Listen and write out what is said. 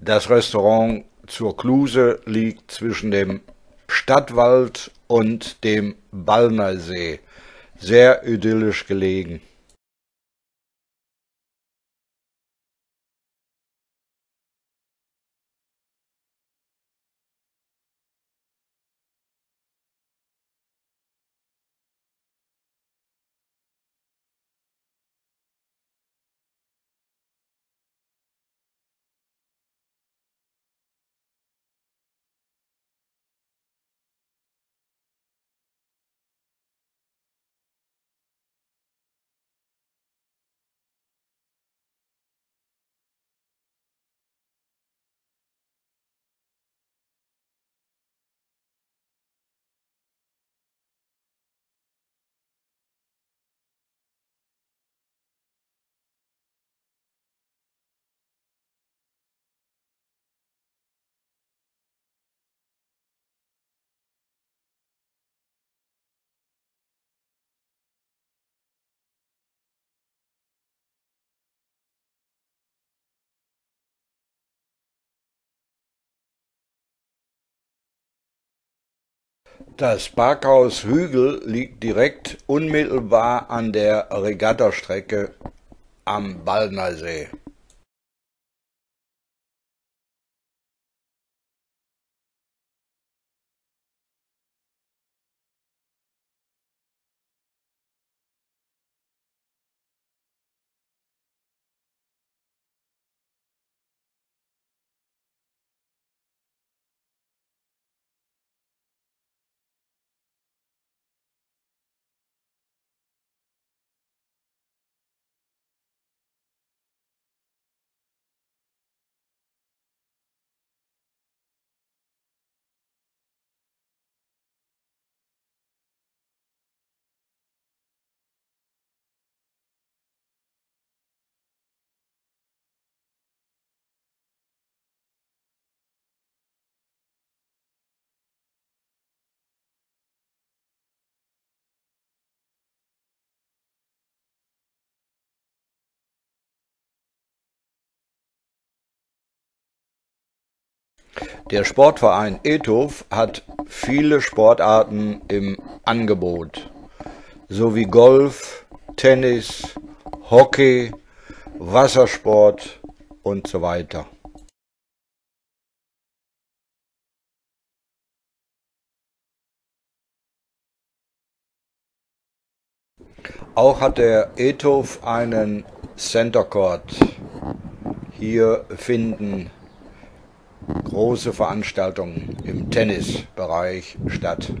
Das Restaurant zur Kluse liegt zwischen dem Stadtwald und dem Ballnersee, sehr idyllisch gelegen. Das Parkhaus Hügel liegt direkt unmittelbar an der Regattastrecke am Ballnersee. Der Sportverein Ethof hat viele Sportarten im Angebot, sowie Golf, Tennis, Hockey, Wassersport und so weiter. Auch hat der Ethof einen Center Court. Hier finden große Veranstaltungen im Tennisbereich statt.